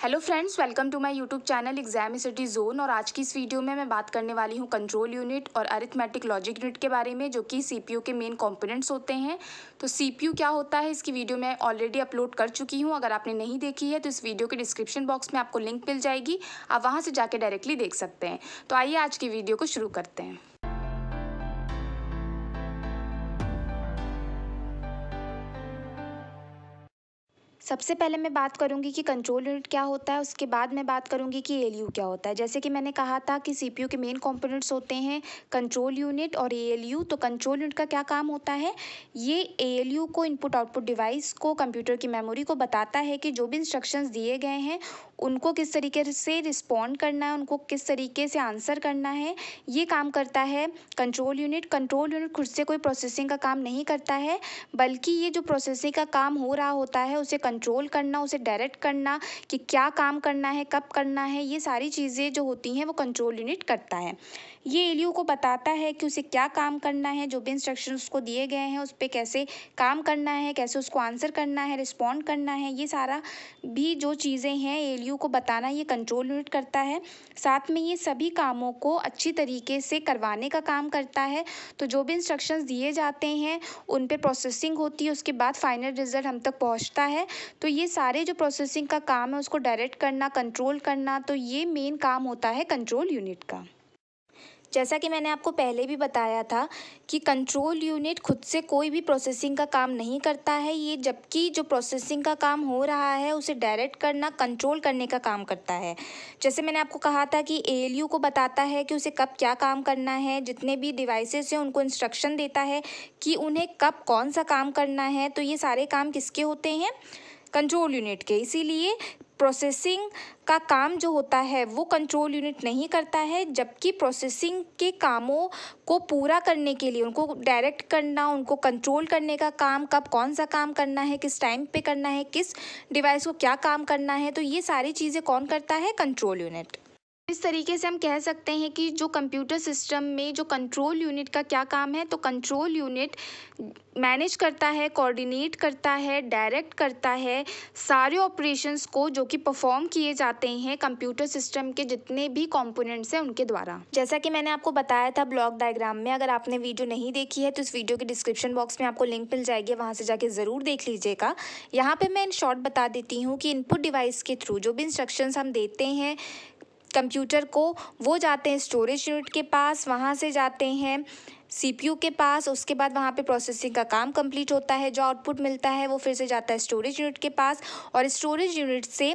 Hello friends welcome to my YouTube channel exam city zone और आज की इस वीडियो में मैं बात करने वाली हूँ कंट्रोल यूनिट और अरिथमेटिक लॉजिक यूनिट के बारे में, जो कि सीपीयू के मेन कंपोनेंट्स होते हैं। तो सीपीयू क्या होता है, इसकी वीडियो मैं ऑलरेडी अपलोड कर चुकी हूँ। अगर आपने नहीं देखी है तो इस वीडियो के डिस्क्रिप्शन बॉक्स में आपको लिंक मिल जाएगी। आप वहाँ से जाके डायरेक्टली देख सकते हैं। तो आइए आज की वीडियो को शुरू करते हैं। सबसे पहले मैं बात करूँगी कि कंट्रोल यूनिट क्या होता है, उसके बाद मैं बात करूँगी कि एएलयू क्या होता है। जैसे कि मैंने कहा था कि सीपीयू के मेन कंपोनेंट्स होते हैं कंट्रोल यूनिट और एएलयू तो कंट्रोल यूनिट का क्या काम होता है? ये एएलयू को इनपुट आउटपुट डिवाइस को कंप्यूटर की मेमोरी को बताता है कि जो भी इंस्ट्रक्शंस दिए गए हैं, उनको किस तरीके से रिस्पॉन्ड करना है, उनको किस तरीके से आंसर करना है, ये काम करता है कंट्रोल यूनिट कंट्रोल यूनिट खुद से कोई प्रोसेसिंग का काम नहीं करता है, बल्कि ये जो प्रोसेसिंग का काम हो रहा होता है, उसे कंट्रोल करना, उसे डायरेक्ट करना कि क्या काम करना है, कब करना है, ये सारी चीज़ें जो होती हैं वो कंट्रोल यूनिट करता है। ये एलियो को बताता है कि उसे क्या काम करना है, जो भी इंस्ट्रक्शन उसको दिए गए हैं, उस पर कैसे काम करना है, कैसे उसको आंसर करना है रिस्पॉन्ड करना है, ये सारा भी जो चीज़ें हैं एलियो को बताना ये कंट्रोल यूनिट करता है। साथ में ये सभी कामों को अच्छी तरीके से करवाने का काम करता है। तो जो भी इंस्ट्रक्शंस दिए जाते हैं, उन पर प्रोसेसिंग होती है, उसके बाद फाइनल रिज़ल्ट हम तक पहुँचता है। तो ये सारे जो प्रोसेसिंग का काम है, उसको डायरेक्ट करना कंट्रोल करना तो ये मेन काम होता है कंट्रोल यूनिट का। जैसा कि मैंने आपको पहले भी बताया था कि कंट्रोल यूनिट खुद से कोई भी प्रोसेसिंग का काम नहीं करता है, ये जबकि जो प्रोसेसिंग का काम हो रहा है, उसे डायरेक्ट करना कंट्रोल करने का काम करता है। जैसे मैंने आपको कहा था कि ए को बताता है कि उसे कब क्या काम करना है, जितने भी डिवाइसेस हैं, उनको इंस्ट्रक्शन देता है कि उन्हें कब कौन सा काम करना है तो ये सारे काम किसके होते हैं? कंट्रोल यूनिट के। इसीलिए प्रोसेसिंग का काम जो होता है, वो कंट्रोल यूनिट नहीं करता है, जबकि प्रोसेसिंग के कामों को पूरा करने के लिए, उनको डायरेक्ट करना, उनको कंट्रोल करने का काम, कब कौन सा काम करना है, किस टाइम पे करना है, किस डिवाइस को क्या काम करना है तो ये सारी चीज़ें कौन करता है? कंट्रोल यूनिट इस तरीके से हम कह सकते हैं कि जो कंप्यूटर सिस्टम में जो कंट्रोल यूनिट का क्या काम है तो कंट्रोल यूनिट मैनेज करता है, कोऑर्डिनेट करता है, डायरेक्ट करता है सारे ऑपरेशंस को जो कि परफॉर्म किए जाते हैं कंप्यूटर सिस्टम के जितने भी कंपोनेंट्स हैं उनके द्वारा। जैसा कि मैंने आपको बताया था ब्लॉक डायग्राम में, अगर आपने वीडियो नहीं देखी है तो इस वीडियो के डिस्क्रिप्शन बॉक्स में आपको लिंक मिल जाएगी, वहाँ से जाके ज़रूर देख लीजिएगा। यहाँ पर मैं इन शॉर्ट बता देती हूँ कि इनपुट डिवाइस के थ्रू जो भी इंस्ट्रक्शंस हम देते हैं कंप्यूटर को, वो जाते हैं स्टोरेज यूनिट के पास, वहाँ से जाते हैं सीपीयू के पास, उसके बाद वहाँ पे प्रोसेसिंग का काम कंप्लीट होता है, जो आउटपुट मिलता है, वो फिर से जाता है स्टोरेज यूनिट के पास और स्टोरेज यूनिट से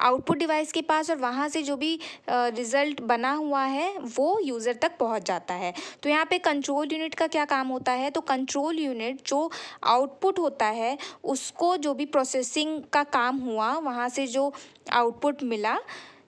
आउटपुट डिवाइस के पास और वहाँ से जो भी रिज़ल्ट बना हुआ है, वो यूज़र तक पहुँच जाता है। तो यहाँ पे कंट्रोल यूनिट का क्या काम होता है? तो कंट्रोल यूनिट जो आउटपुट होता है, उसको जो भी प्रोसेसिंग का काम हुआ, वहाँ से जो आउटपुट मिला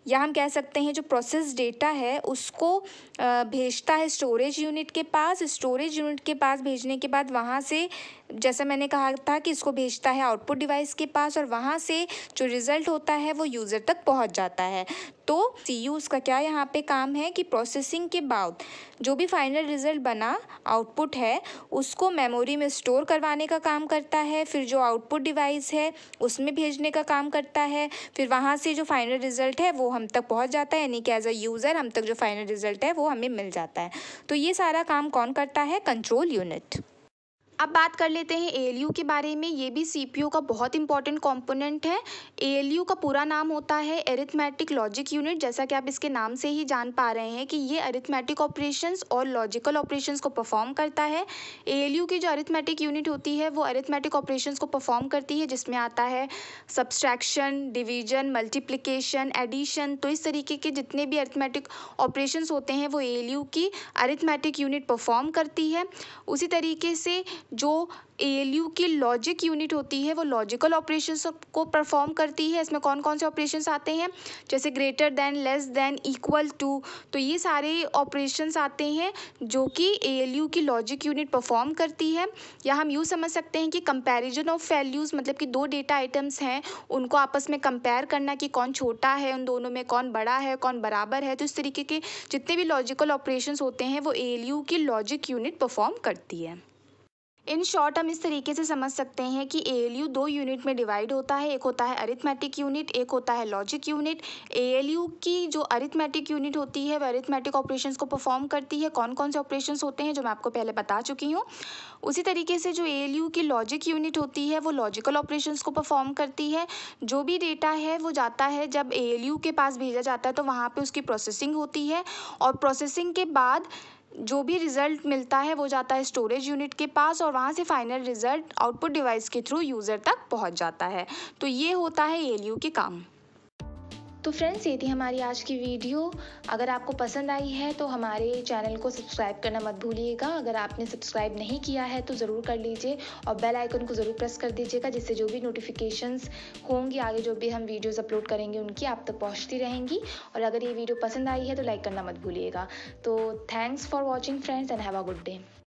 या हम कह सकते हैं जो प्रोसेस डेटा है, उसको भेजता है स्टोरेज यूनिट के पास। स्टोरेज यूनिट के पास भेजने के बाद वहाँ से, जैसा मैंने कहा था कि इसको भेजता है आउटपुट डिवाइस के पास और वहाँ से जो रिज़ल्ट होता है वो यूज़र तक पहुँच जाता है। तो सी यू उसका क्या यहाँ पे काम है कि प्रोसेसिंग के बाद जो भी फाइनल रिज़ल्ट बना आउटपुट है, उसको मेमोरी में स्टोर करवाने का काम करता है, फिर जो आउटपुट डिवाइस है, उसमें भेजने का काम करता है, फिर वहाँ से जो फाइनल रिज़ल्ट है, वो हम तक पहुँच जाता है, यानी कि एज अ यूज़र हम तक जो फाइनल रिज़ल्ट है, वो हमें मिल जाता है। तो ये सारा काम कौन करता है? कंट्रोल यूनिट अब बात कर लेते हैं ए के बारे में। ये भी सीपीयू का बहुत इंपॉर्टेंट कंपोनेंट है। ए का पूरा नाम होता है एरिथमेटिक लॉजिक यूनिट जैसा कि आप इसके नाम से ही जान पा रहे हैं कि ये अरिथमेटिक ऑपरेशंस और लॉजिकल ऑपरेशंस को परफॉर्म करता है। ए की जो अरिथमेटिक यूनिट होती है, वो अरिथमेटिक ऑपरेशन को परफॉर्म करती है, जिसमें आता है सब्सट्रैक्शन डिवीज़न मल्टीप्लीकेशन एडिशन तो इस तरीके के जितने भी अरिथमेटिक ऑपरेशन होते हैं, वो ए की अरिथमेटिक यूनिट परफॉर्म करती है। उसी तरीके से जो ए की लॉजिक यूनिट होती है, वो लॉजिकल ऑपरेशंस को परफॉर्म करती है। इसमें कौन कौन से ऑपरेशंस आते हैं? जैसे greater than less than equal to तो ये सारे ऑपरेशंस आते हैं जो कि ए की लॉजिक यूनिट परफॉर्म करती है। या हम यूँ समझ सकते हैं कि कंपैरिजन ऑफ़ वैल्यूज़ मतलब कि दो डेटा आइटम्स हैं, उनको आपस में कंपेयर करना कि कौन छोटा है, उन दोनों में कौन बड़ा है, कौन बराबर है तो इस तरीके के जितने भी लॉजिकल ऑपरेशंस होते हैं, वो ए की लॉजिक यूनिट परफॉर्म करती है। इन शॉर्ट हम इस तरीके से समझ सकते हैं कि ए दो यूनिट में डिवाइड होता है। एक होता है अरिथमेटिक यूनिट एक होता है लॉजिक यूनिट ए की जो अरिथमेटिक यूनिट होती है, वह अरिथमेटिक ऑपरेशन को परफॉर्म करती है। कौन कौन से ऑपरेशन होते हैं, जो मैं आपको पहले बता चुकी हूँ। उसी तरीके से जो ए की लॉजिक यूनिट होती है, वो लॉजिकल ऑपरेशन को परफॉर्म करती है। जो भी डेटा है, वो जाता है। जब ए के पास भेजा जाता है तो वहाँ पर उसकी प्रोसेसिंग होती है। और प्रोसेसिंग के बाद जो भी रिज़ल्ट मिलता है, वो जाता है स्टोरेज यूनिट के पास और वहाँ से फाइनल रिज़ल्ट आउटपुट डिवाइस के थ्रू यूज़र तक पहुँच जाता है। तो ये होता है एलयू के काम। तो फ्रेंड्स ये थी हमारी आज की वीडियो अगर आपको पसंद आई है तो हमारे चैनल को सब्सक्राइब करना मत भूलिएगा. अगर आपने सब्सक्राइब नहीं किया है तो ज़रूर कर लीजिए और बेल आइकन को ज़रूर प्रेस कर दीजिएगा, जिससे जो भी नोटिफिकेशंस होंगी, आगे जो भी हम वीडियोस अपलोड करेंगे, उनकी आप तक पहुँचती रहेंगी. और अगर ये वीडियो पसंद आई है तो लाइक करना मत भूलिएगा. तो thanks for watching friends and have a good day